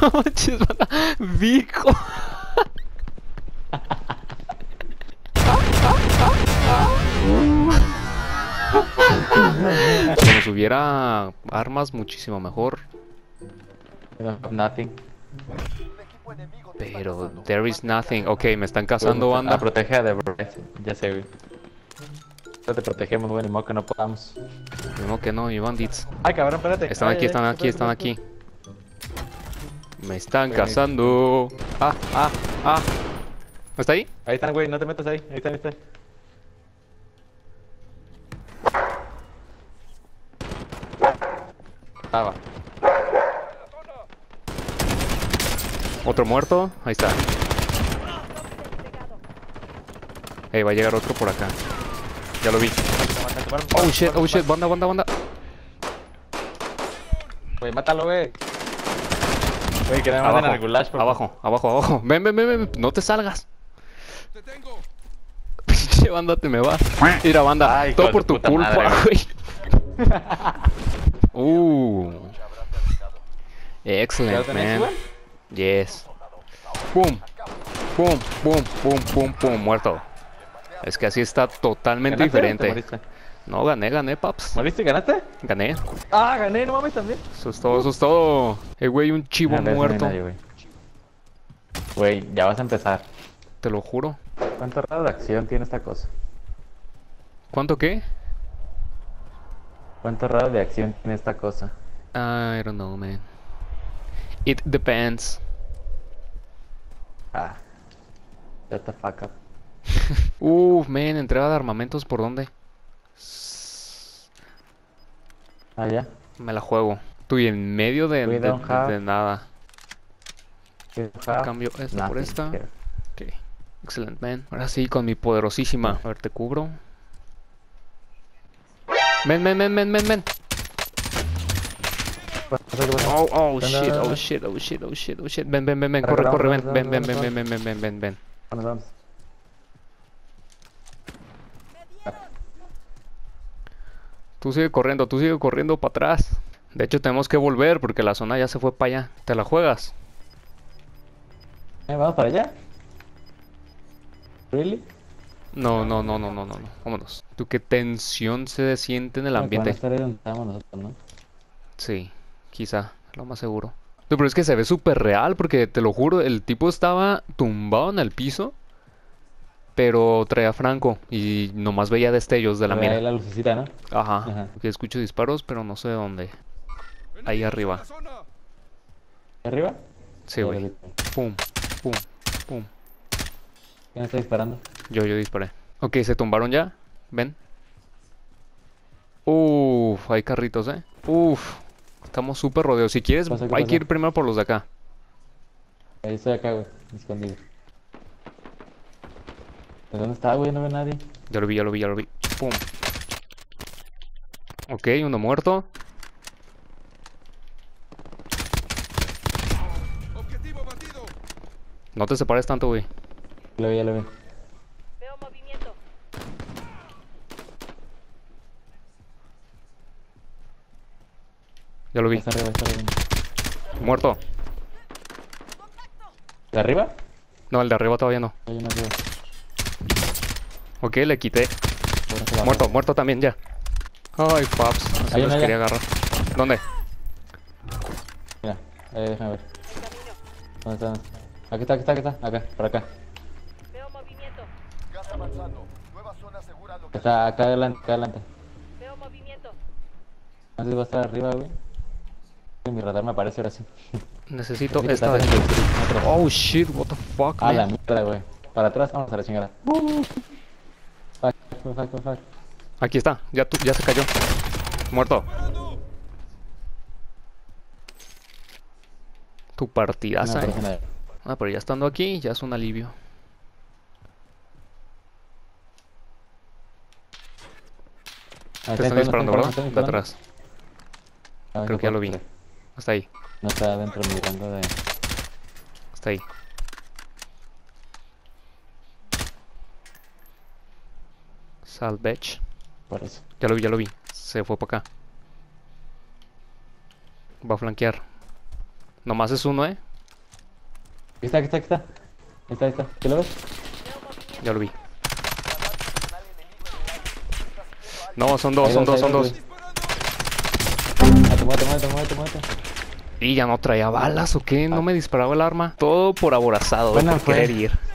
no manches, banda. Vico. Si nos hubiera armas muchísimo mejor. Nothing. Pero there is nothing. Ok, me están cazando, A banda. proteger de Ya sé, güey. Te protegemos, güey, ni modo que no podamos. No, que no, mi bandits. Ay, cabrón, espérate. Están Ay, aquí, ay, están ay, aquí, están espérate, aquí. Me están cazando. Ah, ah, ah. ¿Está ahí? Ahí están, güey, no te metas ahí. Ahí están, ahí están. Ah, va. Otro muerto. Ahí está. Eh, va a llegar otro por acá. Ya lo vi. Oh shit, oh shit, banda, banda, banda. Güey, mátalo, güey. Que me Abajo, al gulag, por abajo, abajo, abajo. Ven, ven, ven, ven, no te salgas. Pinche banda, te me vas. Mira, banda, Ay, todo por tu culpa, madre, güey. uh. Excellent, ¿Ya lo tenés, man. Yes. Pum, pum, pum, pum, pum, pum, muerto. Es que así está totalmente ¿Ganaste o te diferente. No, gané, gané, paps. ¿Moriste y ganaste? Gané. Ah, gané, no mames también. Eso es todo, eso es todo. Eh, güey, un chivo No, no muerto. nadie, güey. Güey, ya vas a empezar. Te lo juro. ¿Cuánto grado de acción tiene esta cosa? ¿Cuánto qué? ¿Cuánto grado de acción tiene esta cosa? I don't know, man. It depends. Ah. Shut the fuck up. Uf, man, entrega de armamentos, ¿por dónde? Ah, ya. Me la juego. Estoy en medio de, nada. Have Cambio esta por esta. here. Ok. Excelente, man. Ahora sí, con mi poderosísima. A ver, te cubro. Ven, ven, ven, ven, ven. Oh, oh, shit, oh, shit, oh, shit, oh, shit, oh, shit. Ven, ven, ven, ven, Corre, corre, ven, ven, ven, ven, ven, ven, ven, ven, ven. Vamos, vamos. Tú sigue corriendo, tú sigue corriendo para atrás. De hecho, tenemos que volver porque la zona ya se fue para allá. ¿Te la juegas? Eh, ¿Vamos para allá? ¿Really? No, no, no, no, no, no, no. Vámonos. Tú qué tensión se siente en el ambiente. estar ahí donde estábamos nosotros, ¿no? Sí, quizá, lo más seguro. No, pero es que se ve súper real porque te lo juro, el tipo estaba tumbado en el piso, pero traía franco y nomás veía destellos de la mira. la lucecita, ¿no? Ajá, Ajá. que escucho disparos, pero no sé de dónde. Ahí arriba. ¿Arriba? Sí, güey. Pum, pum, pum. ¿Quién está disparando? Yo, yo disparé. Ok, se tumbaron ya. Ven. Uf, hay carritos, eh. Uf, estamos súper rodeados. Si quieres, ¿Qué pasa, qué hay pasa? que ir primero por los de acá. Ahí estoy acá, güey, escondido. ¿De dónde está, güey? No veo a nadie. Ya lo vi, ya lo vi, ya lo vi. Pum. Ok, uno muerto. No te separes tanto, güey. Ya lo vi, ya lo vi. Veo movimiento. Ya lo vi. Está arriba, está arriba. Muerto. ¿De arriba? No, el de arriba todavía no. Hay uno arriba. Ok, le quité. Muerto, muerto también ya. Ay, paps. Así los quería agarrar. ¿Dónde? Mira, ahí déjame ver. ¿Dónde está? Aquí está, aquí está, aquí está. Acá, por acá. Veo movimiento. Gas avanzando. Nueva zona segura local. Está acá adelante, acá adelante. Veo movimiento. No sé si va a estar arriba, güey. Mi radar me aparece ahora sí. Necesito esta de. Oh, shit, what the fuck, A la mierda, güey. Para atrás, vamos a la chingada. Aquí está, ya, tu- ya se cayó. Muerto. Tu partidaza, eh. Ah, pero ya estando aquí, ya es un alivio. Ah, Te están disparando, ¿verdad? De atrás. Ah, Creo que ya lo vi. Hasta ahí, No está dentro de mi rango de. hasta ahí. Salvage. Por eso. Ya lo vi, ya lo vi. Se fue para acá. Va a flanquear. Nomás es uno, ¿eh? Aquí está, aquí está, aquí está. Ahí está, ahí está. ¿Qué lo ves? Ya lo vi. No, son dos, Ahí son dos, son dos. Y ya no traía balas o qué, no me disparaba el arma. Todo por aborazado, por fue. querer ir.